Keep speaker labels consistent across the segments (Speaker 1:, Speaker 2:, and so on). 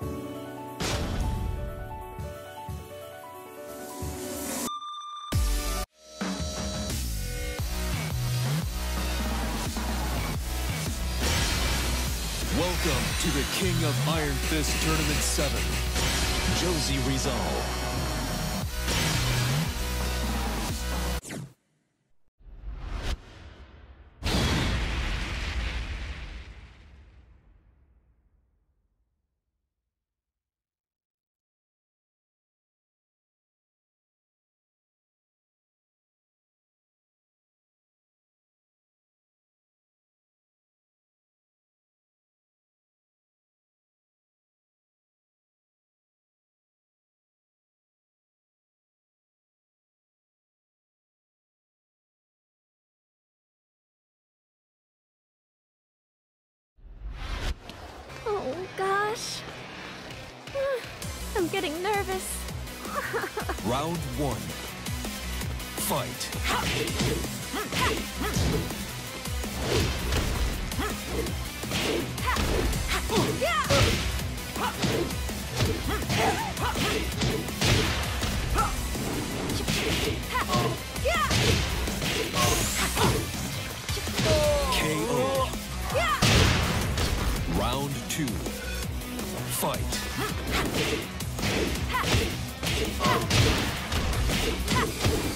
Speaker 1: Welcome to the King of Iron Fist Tournament 7, Josie Rizal.
Speaker 2: I'm getting nervous.
Speaker 1: Round one. Fight. two, fight. Round three. Fight. Round four. Fight. KO. Final round. Fight. KO. You win.
Speaker 2: I'm still ready to fight.
Speaker 1: Get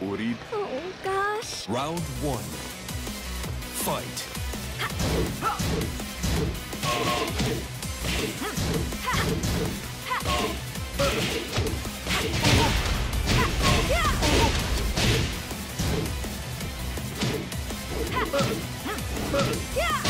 Speaker 1: Battle.
Speaker 2: Oh gosh.
Speaker 1: Round one. Fight. KO.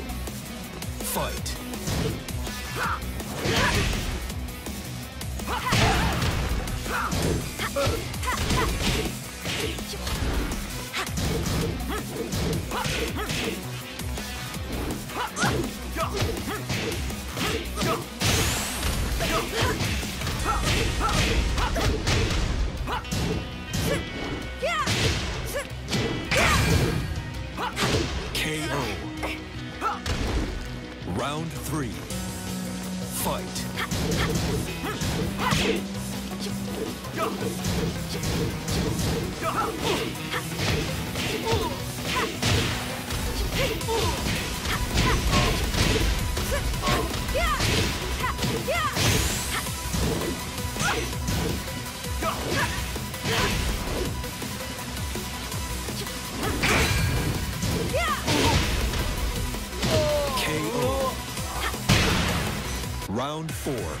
Speaker 1: Fight. round four.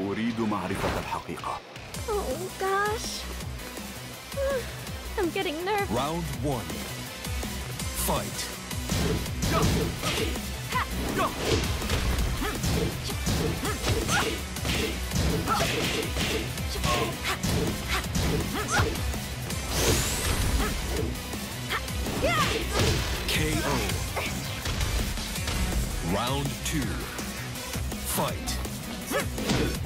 Speaker 3: أريد معرفة الحقيقة
Speaker 2: Oh gosh. I'm getting nervous.
Speaker 1: Round one. Fight. KO. Round two. Fight.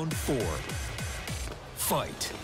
Speaker 1: Round four. Fight.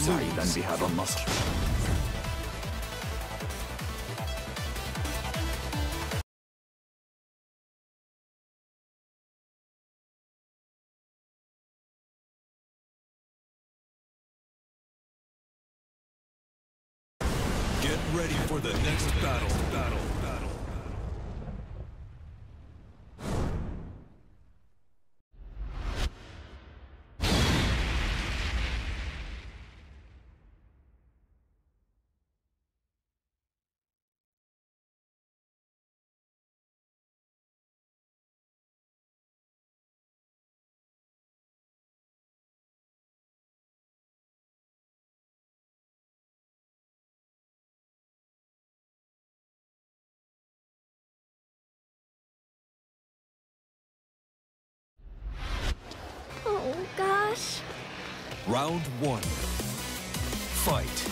Speaker 3: سعيدا بهذا النصر
Speaker 2: Gosh.
Speaker 1: Round one. Fight.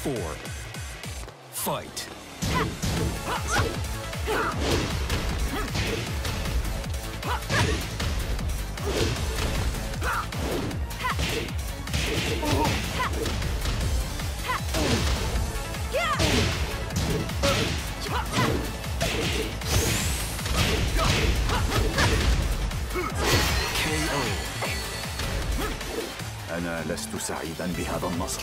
Speaker 1: four. Fight. KO.
Speaker 3: أنا لست سعيدا بهذا النصر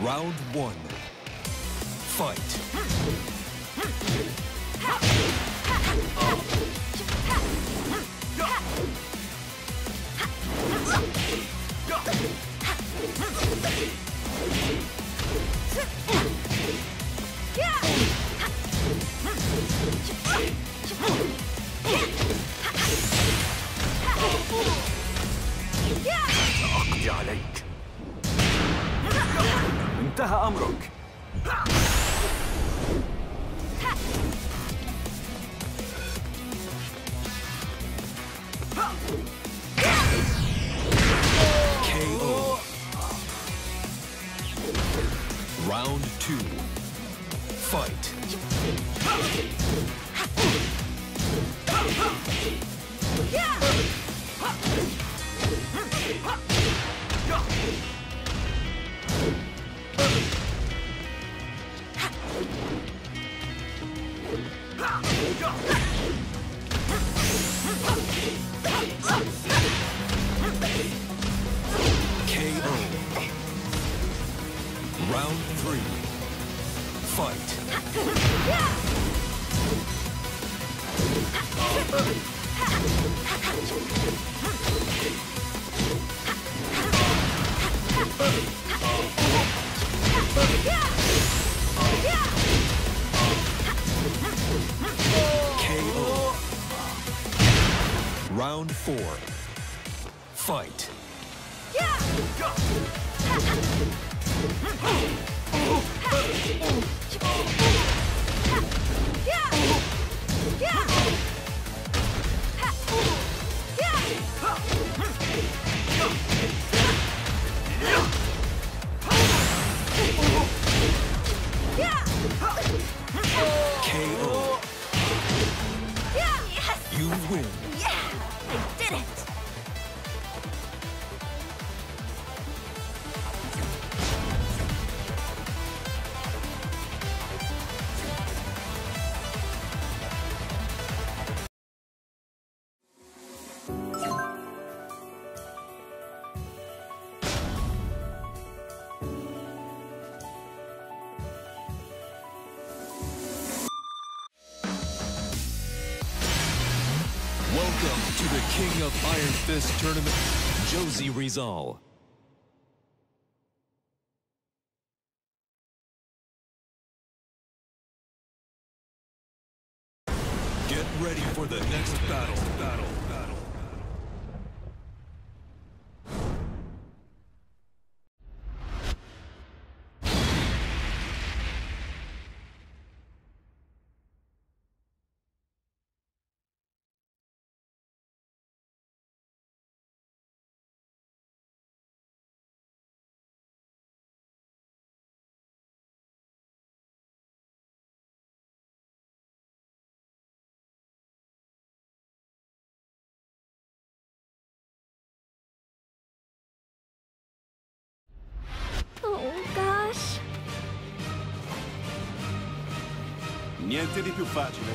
Speaker 1: Round one. Fight. KO.
Speaker 2: Yes!
Speaker 1: You win.
Speaker 2: Yeah! I did it!
Speaker 1: Tournament, Josie Rizal.
Speaker 4: Niente di più facile.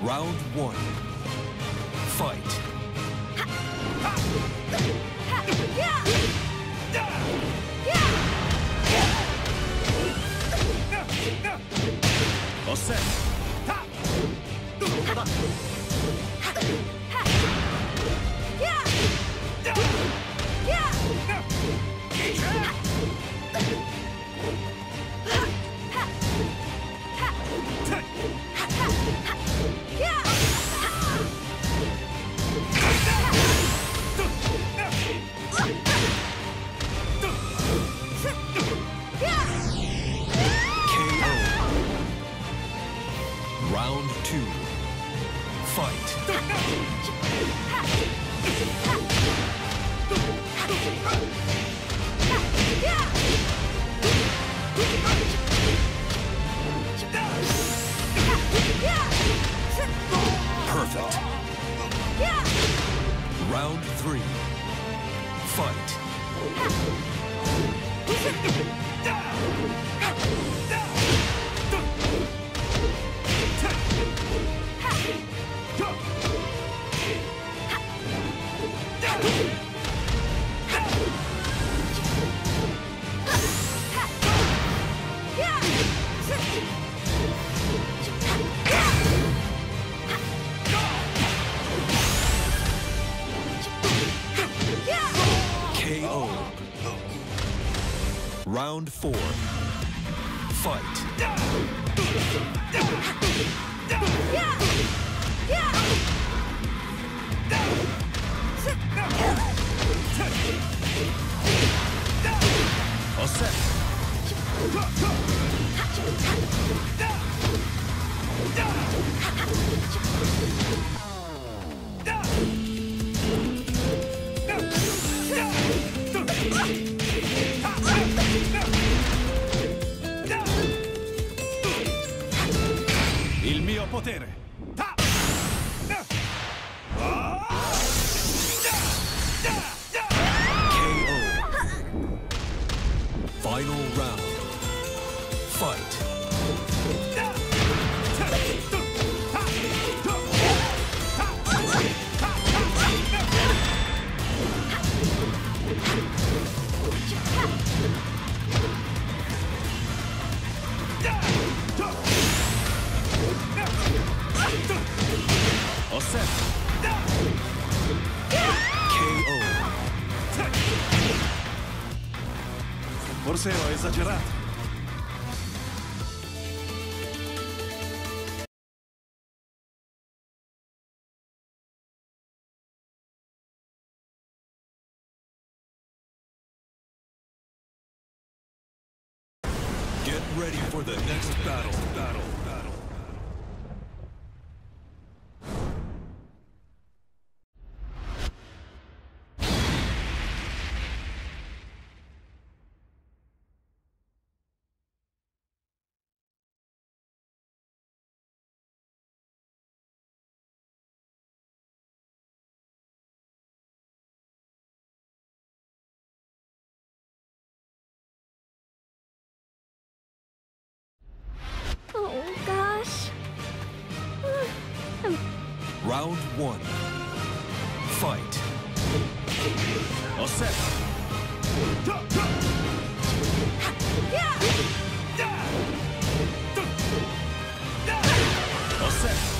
Speaker 1: Round one. Fight.
Speaker 4: Osserva.
Speaker 1: Round three. Fight. Round four.
Speaker 2: Forse ho esagerato.
Speaker 1: Round one. Fight. Accept. set.